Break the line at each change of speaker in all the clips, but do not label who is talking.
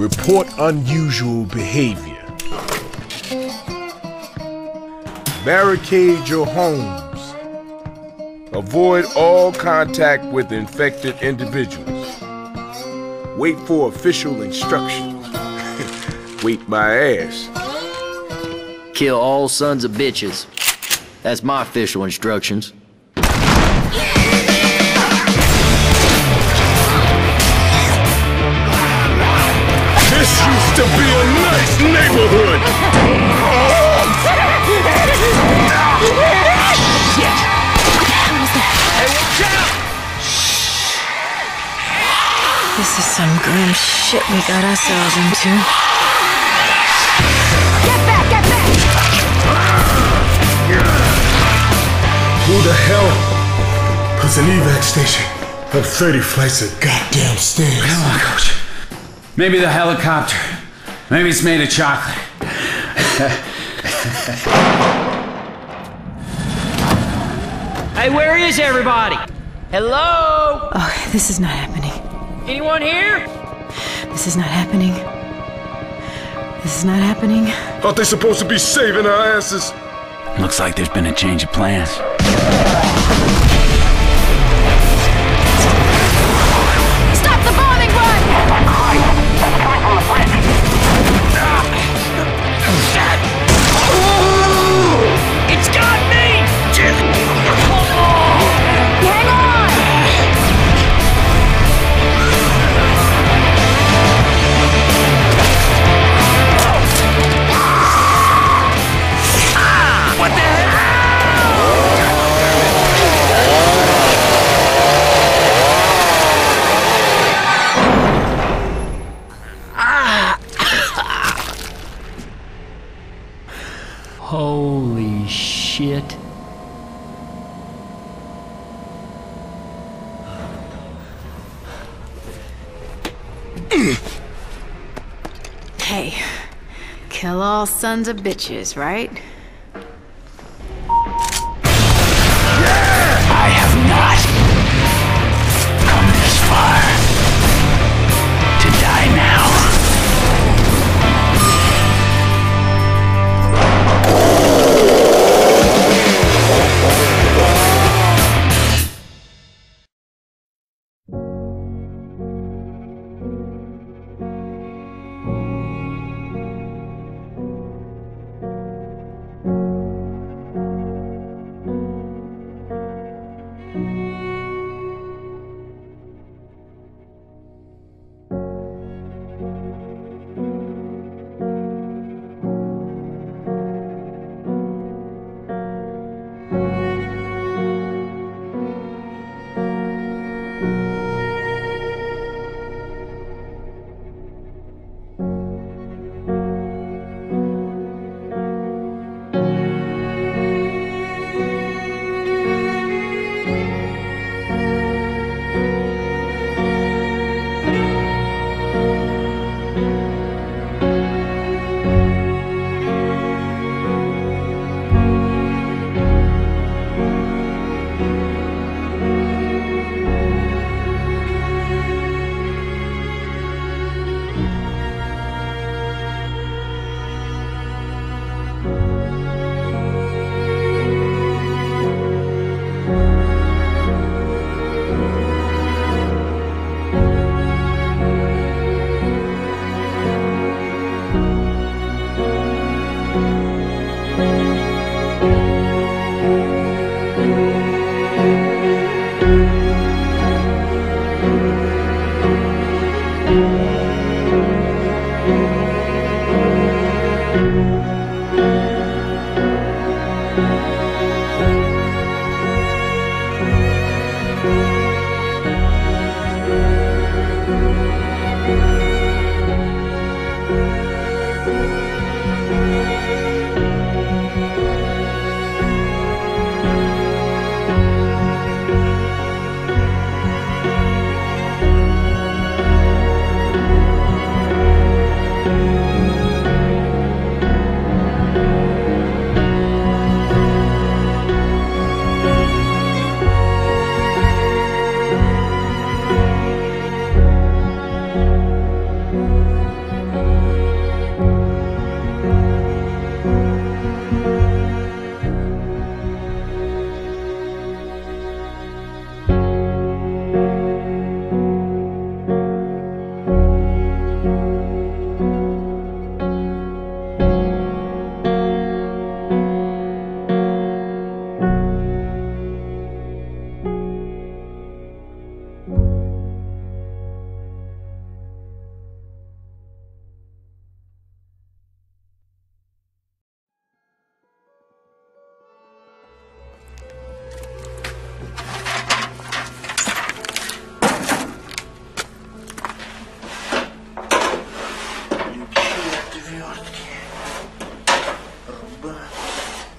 Report unusual behavior. Barricade your homes. Avoid all contact with infected individuals. Wait for official instructions. Wait my ass.
Kill all sons of bitches. That's my official instructions.
This used to be a nice neighborhood!
This is some grim shit we got ourselves into.
The hell puts an evac station up 30 flights of goddamn stairs?
Come on, coach. Maybe the helicopter. Maybe it's made of chocolate.
Hey, where is everybody? Hello?
Oh, this is not happening.
Anyone here?
This is not happening. This is not happening.
Aren't they supposed to be saving our asses?
Looks like there's been a change of plans.
Yeah! Holy shit.
Hey, kill all sons of bitches, right?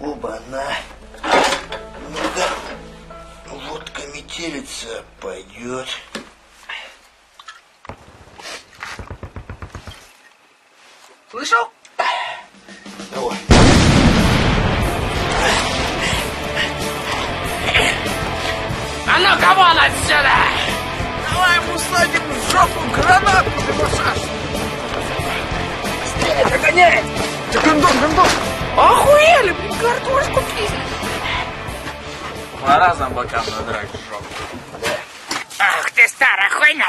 Оба-на. Ну-ка. Водка метелица пойдет. Слышал? Давай.
А ну-ка вон отсюда!
Давай ему садим в жопу гранату, ты массаж. Быстрее, догоняй! Да гондон, гондон! Охуели, блин, картошку пиздят. Пора зомбакам надрать жопу.
Ах ты старая хуйня!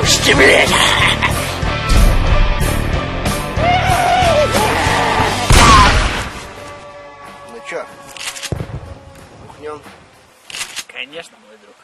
Пусти, блядь! Ну чё,
Конечно, мой друг.